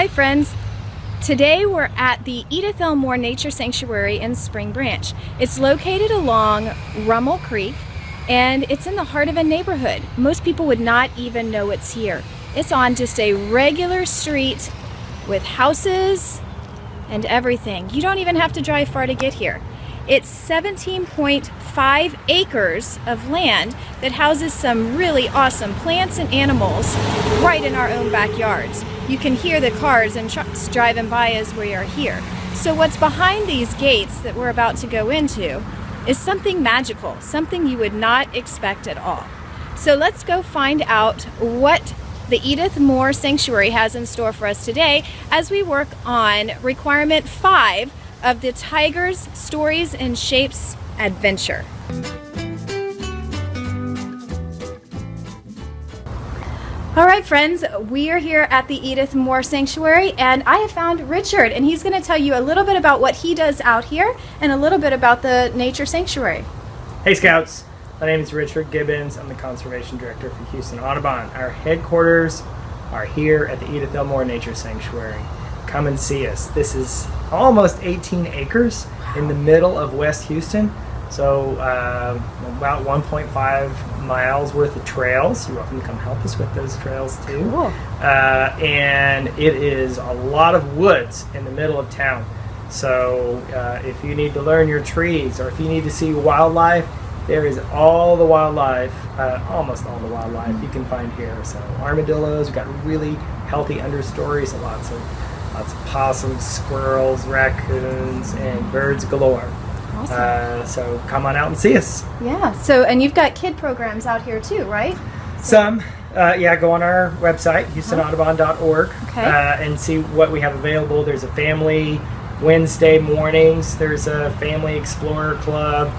Hi friends! Today we're at the Edith L. Moore Nature Sanctuary in Spring Branch. It's located along Rummel Creek and it's in the heart of a neighborhood. Most people would not even know it's here. It's on just a regular street with houses and everything. You don't even have to drive far to get here. It's 17.5 acres of land that houses some really awesome plants and animals right in our own backyards. You can hear the cars and trucks driving by as we are here. So what's behind these gates that we're about to go into is something magical, something you would not expect at all. So let's go find out what the Edith Moore Sanctuary has in store for us today as we work on requirement five of the Tigers Stories in Shapes adventure. All right, friends, we are here at the Edith Moore Sanctuary, and I have found Richard, and he's going to tell you a little bit about what he does out here and a little bit about the Nature Sanctuary. Hey, Scouts. My name is Richard Gibbons. I'm the Conservation Director for Houston Audubon. Our headquarters are here at the Edith L. Moore Nature Sanctuary. Come and see us. This is almost 18 acres in the middle of West Houston. So uh, about 1.5 miles worth of trails. You're welcome to come help us with those trails too. Cool. Uh, and it is a lot of woods in the middle of town. So uh, if you need to learn your trees or if you need to see wildlife, there is all the wildlife, uh, almost all the wildlife you can find here. So armadillos, we've got really healthy understories, lots of lots of possums, squirrels, raccoons, and birds galore. Awesome. Uh, so come on out and see us. Yeah, so, and you've got kid programs out here too, right? Some, uh, yeah, go on our website, houstonaudubon.org, Okay. uh, and see what we have available. There's a family Wednesday mornings, there's a family explorer club.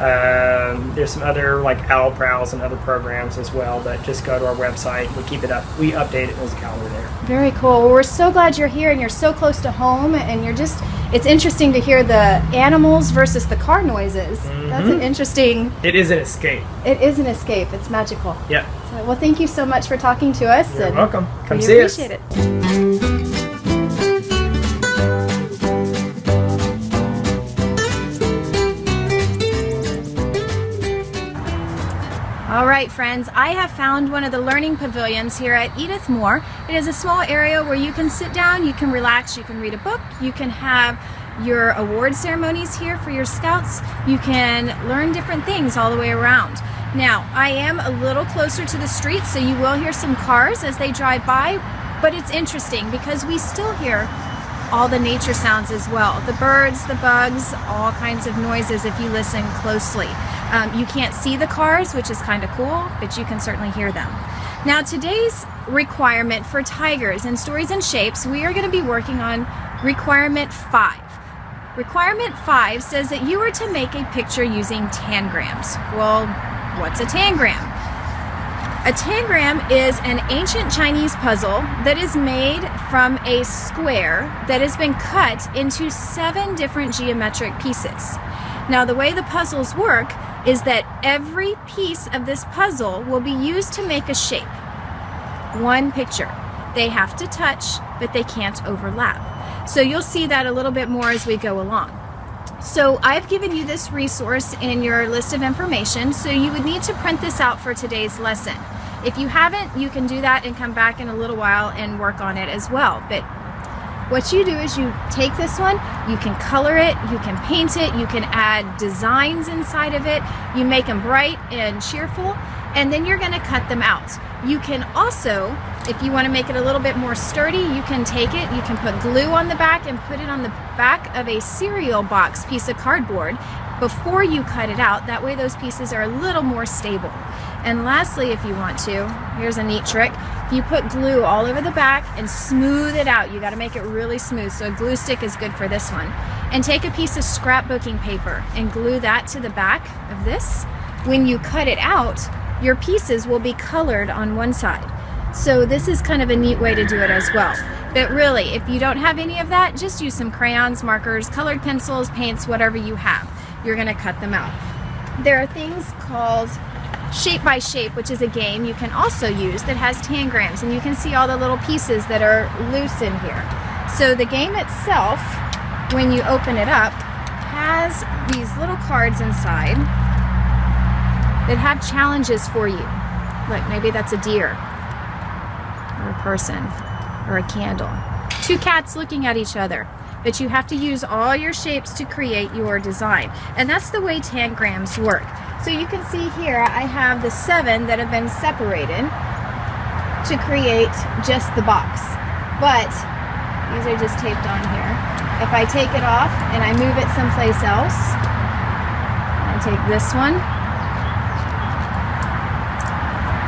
Um, there's some other like owl prowls and other programs as well, but just go to our website. We keep it up. We update it. There's a calendar there. Very cool. Well, we're so glad you're here and you're so close to home and you're just, it's interesting to hear the animals versus the car noises. That's an interesting, It is an escape. it is an escape. It's magical. Yeah. So, well, thank you so much for talking to us. You're and welcome. Come we see us. appreciate it. Friends, I have found one of the learning pavilions here at Edith Moore. It is a small area where you can sit down, you can relax, you can read a book, you can have your award ceremonies here for your scouts, you can learn different things all the way around. Now, I am a little closer to the street, so you will hear some cars as they drive by, but it's interesting because we still hear all the nature sounds as well the birds, the bugs, all kinds of noises if you listen closely. Um, you can't see the cars, which is kind of cool, but you can certainly hear them. Now, today's requirement for tigers and stories in shapes, we are going to be working on requirement five. Requirement five says that you are to make a picture using tangrams. Well, what's a tangram? A tangram is an ancient Chinese puzzle that is made from a square that has been cut into seven different geometric pieces. Now, the way the puzzles work is that every piece of this puzzle will be used to make a shape. One picture. They have to touch, but they can't overlap. So you'll see that a little bit more as we go along. So I've given you this resource in your list of information, so you would need to print this out for today's lesson. If you haven't, you can do that and come back in a little while and work on it as well. But what you do is you take this one, you can color it, you can paint it, you can add designs inside of it, you make them bright and cheerful, and then you're gonna cut them out. You can also, if you wanna make it a little bit more sturdy, you can take it, you can put glue on the back and put it on the back of a cereal box piece of cardboard before you cut it out. That way those pieces are a little more stable. And lastly, if you want to, here's a neat trick. You put glue all over the back and smooth it out. You gotta make it really smooth. So a glue stick is good for this one. And take a piece of scrapbooking paper and glue that to the back of this. When you cut it out, your pieces will be colored on one side. So this is kind of a neat way to do it as well. But really, if you don't have any of that, just use some crayons, markers, colored pencils, paints, whatever you have. You're gonna cut them out. There are things called Shape by Shape, which is a game you can also use that has tangrams, and you can see all the little pieces that are loose in here. So the game itself, when you open it up, has these little cards inside that have challenges for you. Look, maybe that's a deer, or a person, or a candle. Two cats looking at each other but you have to use all your shapes to create your design. And that's the way tangrams work. So you can see here I have the seven that have been separated to create just the box. But these are just taped on here. If I take it off and I move it someplace else, I take this one,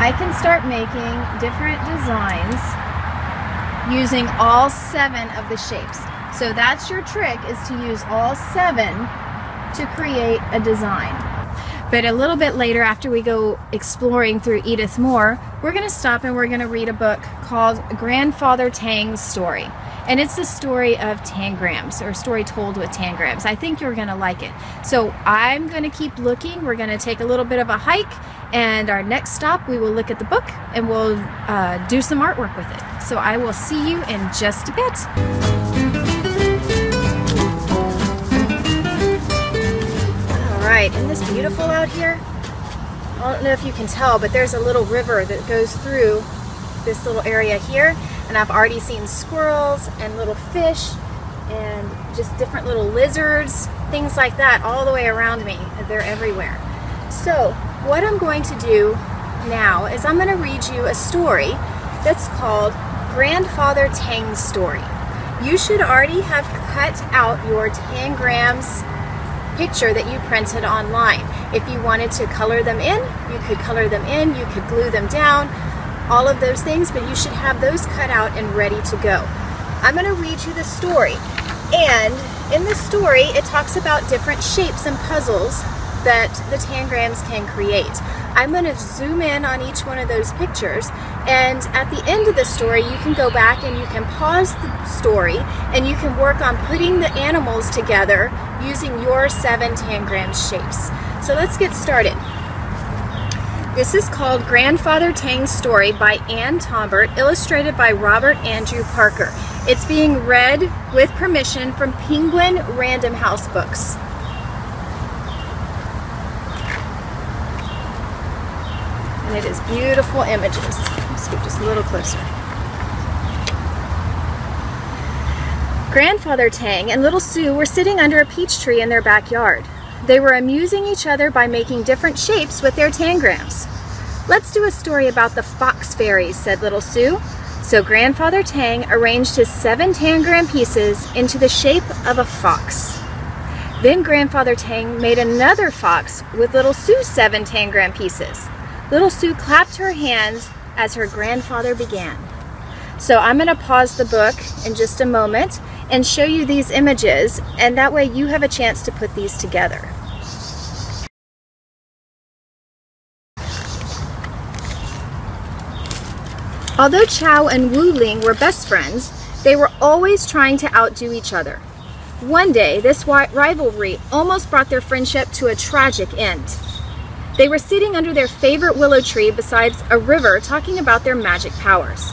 I can start making different designs using all seven of the shapes. So that's your trick is to use all seven to create a design. But a little bit later after we go exploring through Edith Moore, we're going to stop and we're going to read a book called Grandfather Tang's Story. And it's the story of tangrams, or a story told with tangrams. I think you're going to like it. So I'm going to keep looking. We're going to take a little bit of a hike, and our next stop, we will look at the book and we'll uh, do some artwork with it. So I will see you in just a bit. Right, isn't this beautiful out here? I don't know if you can tell, but there's a little river that goes through this little area here, and I've already seen squirrels and little fish and just different little lizards, things like that all the way around me. They're everywhere. So what I'm going to do now is I'm going to read you a story that's called Grandfather Tang's Story. You should already have cut out your tangrams picture that you printed online. If you wanted to color them in, you could color them in, you could glue them down, all of those things, but you should have those cut out and ready to go. I'm going to read you the story. And in the story, it talks about different shapes and puzzles that the tangrams can create. I'm going to zoom in on each one of those pictures and at the end of the story you can go back and you can pause the story and you can work on putting the animals together using your seven tangram shapes. So let's get started. This is called Grandfather Tang's Story by Ann Tompert, illustrated by Robert Andrew Parker. It's being read with permission from Penguin Random House Books. It is beautiful images. Let's just a little closer. Grandfather Tang and little Sue were sitting under a peach tree in their backyard. They were amusing each other by making different shapes with their tangrams. Let's do a story about the fox fairies, said little Sue. So Grandfather Tang arranged his seven tangram pieces into the shape of a fox. Then Grandfather Tang made another fox with little Sue's seven tangram pieces. Little Sue clapped her hands as her grandfather began. So I'm going to pause the book in just a moment and show you these images and that way you have a chance to put these together. Although Chow and Wu Ling were best friends, they were always trying to outdo each other. One day, this rivalry almost brought their friendship to a tragic end. They were sitting under their favorite willow tree beside a river talking about their magic powers.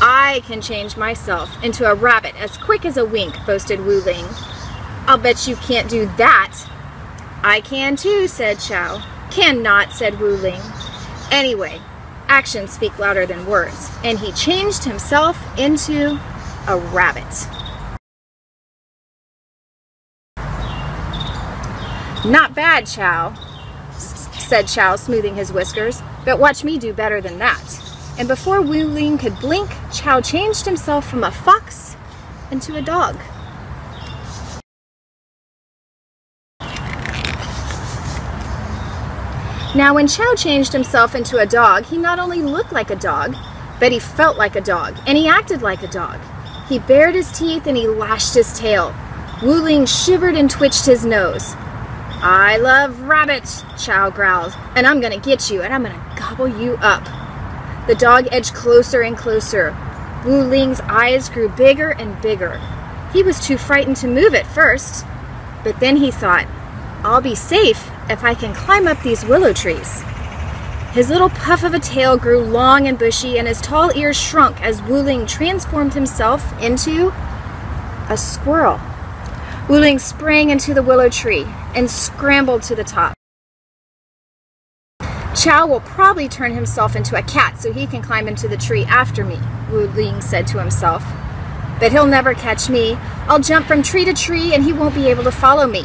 I can change myself into a rabbit as quick as a wink, boasted Wu Ling. I'll bet you can't do that. I can too, said Chow. Cannot, said Wu Ling. Anyway, actions speak louder than words, and he changed himself into a rabbit. Not bad, Chow, said Chow, smoothing his whiskers, but watch me do better than that. And before Wu Ling could blink, Chow changed himself from a fox into a dog. Now, when Chow changed himself into a dog, he not only looked like a dog, but he felt like a dog, and he acted like a dog. He bared his teeth and he lashed his tail. Wu Ling shivered and twitched his nose. I love rabbits, Chow growled, and I'm gonna get you and I'm gonna gobble you up. The dog edged closer and closer. Wu Ling's eyes grew bigger and bigger. He was too frightened to move at first, but then he thought, I'll be safe if I can climb up these willow trees. His little puff of a tail grew long and bushy, and his tall ears shrunk as Wu Ling transformed himself into a squirrel. Wu Ling sprang into the willow tree and scrambled to the top. Chow will probably turn himself into a cat so he can climb into the tree after me, Wu Ling said to himself. But he'll never catch me. I'll jump from tree to tree and he won't be able to follow me.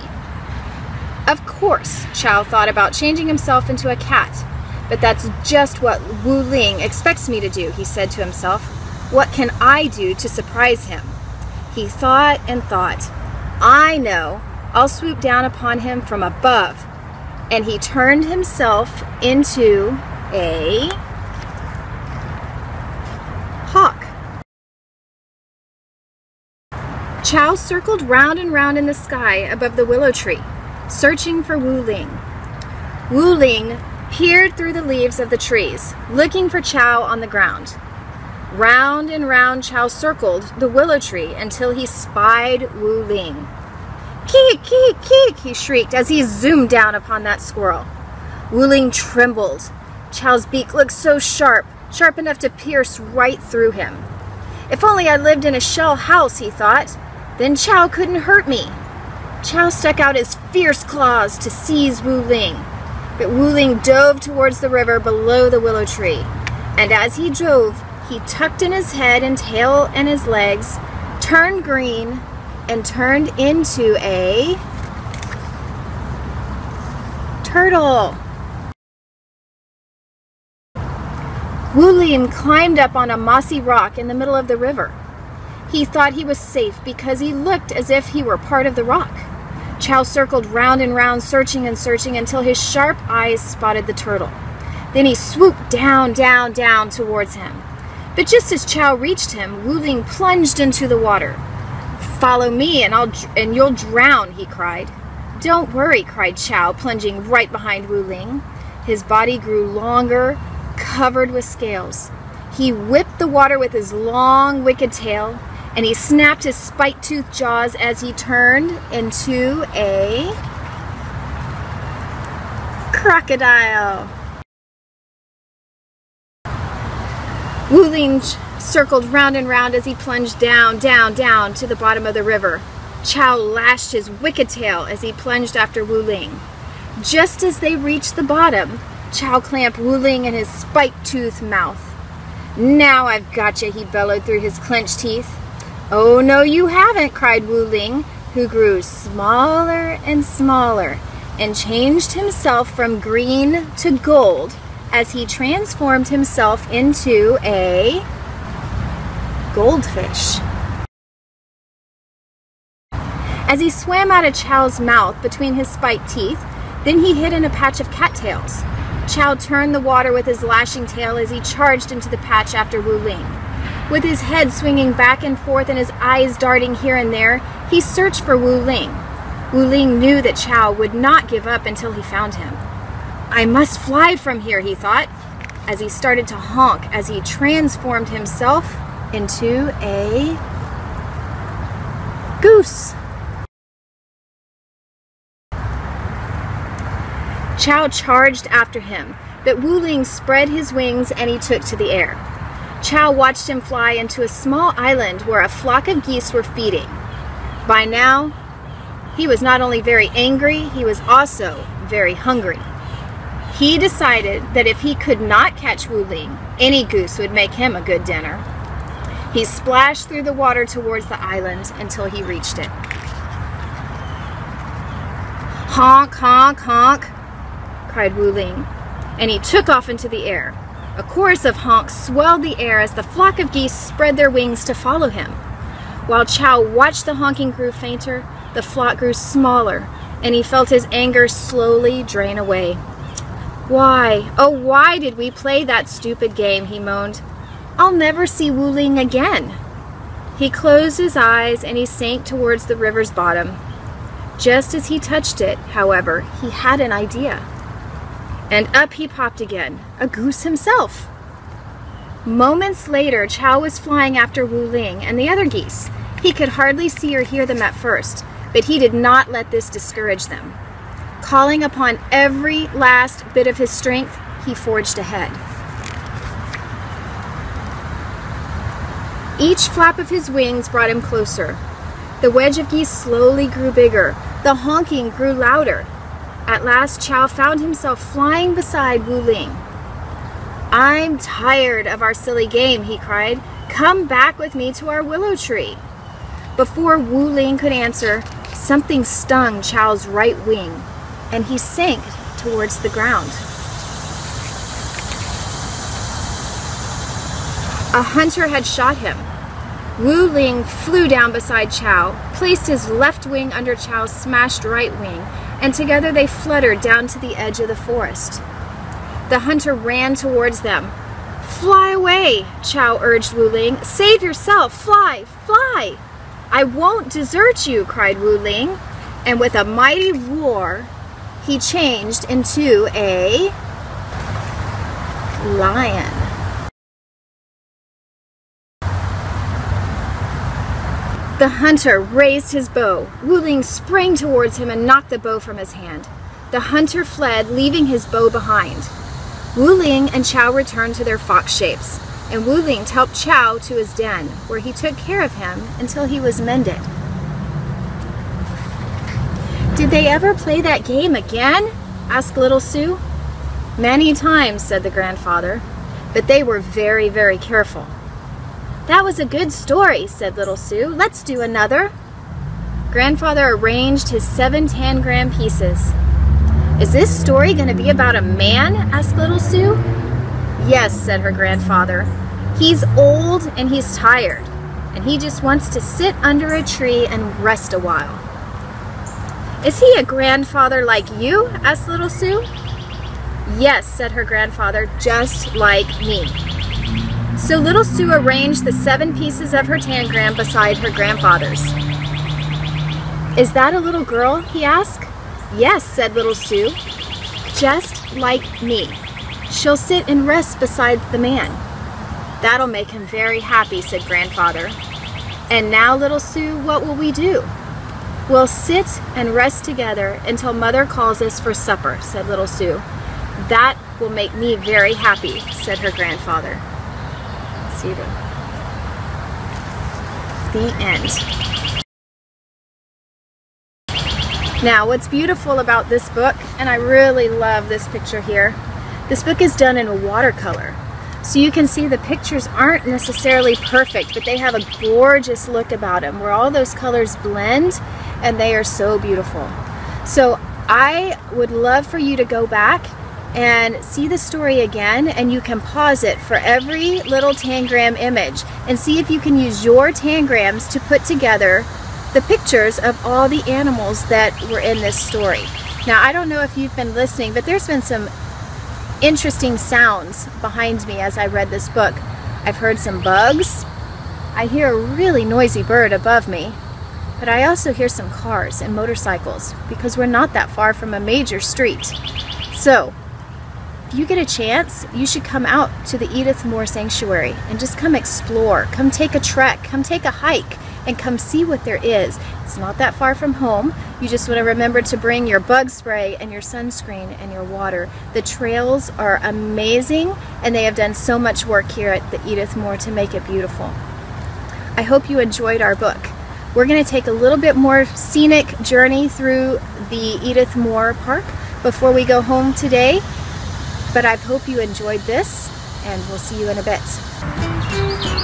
Of course, Chow thought about changing himself into a cat. But that's just what Wu Ling expects me to do, he said to himself. What can I do to surprise him? He thought and thought. I know. I'll swoop down upon him from above. And he turned himself into a hawk. Chow circled round and round in the sky above the willow tree, searching for Wu Ling. Wu Ling peered through the leaves of the trees, looking for Chow on the ground. Round and round Chow circled the willow tree until he spied Wu Ling. Keek, keek, keek, he shrieked as he zoomed down upon that squirrel. Wu Ling trembled. Chow's beak looked so sharp, sharp enough to pierce right through him. If only I lived in a shell house, he thought, then Chow couldn't hurt me. Chow stuck out his fierce claws to seize Wu Ling but Wu Ling dove towards the river below the willow tree. And as he drove, he tucked in his head and tail and his legs, turned green, and turned into a turtle. Wu Ling climbed up on a mossy rock in the middle of the river. He thought he was safe because he looked as if he were part of the rock. Chow circled round and round, searching and searching until his sharp eyes spotted the turtle. Then he swooped down, down, down towards him. But just as Chow reached him, Wu Ling plunged into the water. Follow me and I'll and you'll drown, he cried. Don't worry, cried Chow, plunging right behind Wu Ling. His body grew longer, covered with scales. He whipped the water with his long, wicked tail and he snapped his spike-toothed jaws as he turned into a crocodile. Wu Ling circled round and round as he plunged down, down, down to the bottom of the river. Chow lashed his wicked tail as he plunged after Wu Ling. Just as they reached the bottom, Chow clamped Wu Ling in his spike-toothed mouth. Now I've got you, he bellowed through his clenched teeth. Oh, no, you haven't, cried Wu Ling, who grew smaller and smaller and changed himself from green to gold as he transformed himself into a goldfish. As he swam out of Chow's mouth between his spiked teeth, then he hid in a patch of cattails. Chow turned the water with his lashing tail as he charged into the patch after Wu Ling. With his head swinging back and forth and his eyes darting here and there, he searched for Wu Ling. Wu Ling knew that Chow would not give up until he found him. I must fly from here, he thought, as he started to honk as he transformed himself into a goose. Chow charged after him, but Wu Ling spread his wings and he took to the air. Chow watched him fly into a small island where a flock of geese were feeding. By now, he was not only very angry, he was also very hungry. He decided that if he could not catch Wu Ling, any goose would make him a good dinner. He splashed through the water towards the island until he reached it. Honk, honk, honk, cried Wu Ling, and he took off into the air. A chorus of honks swelled the air as the flock of geese spread their wings to follow him. While Chow watched the honking grew fainter, the flock grew smaller, and he felt his anger slowly drain away. Why, oh why did we play that stupid game, he moaned. I'll never see Wu Ling again. He closed his eyes and he sank towards the river's bottom. Just as he touched it, however, he had an idea and up he popped again, a goose himself. Moments later, Chow was flying after Wu Ling and the other geese. He could hardly see or hear them at first, but he did not let this discourage them. Calling upon every last bit of his strength, he forged ahead. Each flap of his wings brought him closer. The wedge of geese slowly grew bigger. The honking grew louder. At last, Chow found himself flying beside Wu Ling. I'm tired of our silly game, he cried. Come back with me to our willow tree. Before Wu Ling could answer, something stung Chow's right wing, and he sank towards the ground. A hunter had shot him. Wu Ling flew down beside Chow, placed his left wing under Chow's smashed right wing, and together they fluttered down to the edge of the forest. The hunter ran towards them. Fly away, Chow urged Wu Ling. Save yourself, fly, fly. I won't desert you, cried Wu Ling. And with a mighty roar, he changed into a lion. The hunter raised his bow. Wu Ling sprang towards him and knocked the bow from his hand. The hunter fled, leaving his bow behind. Wu Ling and Chow returned to their fox shapes, and Wu Ling helped Chow to his den, where he took care of him until he was mended. Did they ever play that game again? asked little Sue. Many times, said the grandfather, but they were very, very careful. That was a good story, said little Sue. Let's do another. Grandfather arranged his seven tangram pieces. Is this story going to be about a man? asked little Sue. Yes, said her grandfather. He's old and he's tired, and he just wants to sit under a tree and rest a while. Is he a grandfather like you? asked little Sue. Yes, said her grandfather, just like me. So little Sue arranged the seven pieces of her tangram beside her grandfather's. Is that a little girl? he asked. Yes, said little Sue. Just like me. She'll sit and rest beside the man. That'll make him very happy, said grandfather. And now, little Sue, what will we do? We'll sit and rest together until mother calls us for supper, said little Sue. That will make me very happy, said her grandfather. See the, end. Now, what's beautiful about this book, and I really love this picture here, this book is done in a watercolor. So you can see the pictures aren't necessarily perfect, but they have a gorgeous look about them where all those colors blend and they are so beautiful. So I would love for you to go back and see the story again and you can pause it for every little tangram image and see if you can use your tangrams to put together the pictures of all the animals that were in this story. Now I don't know if you've been listening but there's been some interesting sounds behind me as I read this book. I've heard some bugs. I hear a really noisy bird above me. But I also hear some cars and motorcycles because we're not that far from a major street. So if you get a chance, you should come out to the Edith Moore Sanctuary and just come explore. Come take a trek, come take a hike, and come see what there is. It's not that far from home. You just want to remember to bring your bug spray and your sunscreen and your water. The trails are amazing, and they have done so much work here at the Edith Moore to make it beautiful. I hope you enjoyed our book. We're going to take a little bit more scenic journey through the Edith Moore Park before we go home today. But I hope you enjoyed this, and we'll see you in a bit.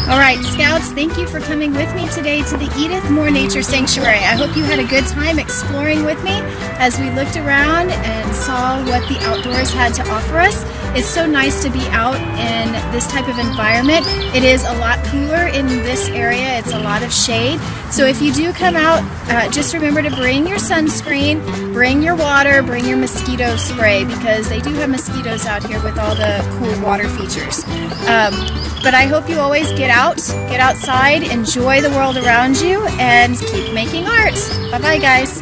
All right, Scouts, thank you for coming with me today to the Edith Moore Nature Sanctuary. I hope you had a good time exploring with me as we looked around and saw what the outdoors had to offer us. It's so nice to be out in this type of environment. It is a lot cooler in this area. It's a lot of shade. So if you do come out, uh, just remember to bring your sunscreen, bring your water, bring your mosquito spray because they do have mosquitoes out here with all the cool water features. Um, but I hope you always get out, get outside, enjoy the world around you, and keep making art. Bye-bye, guys.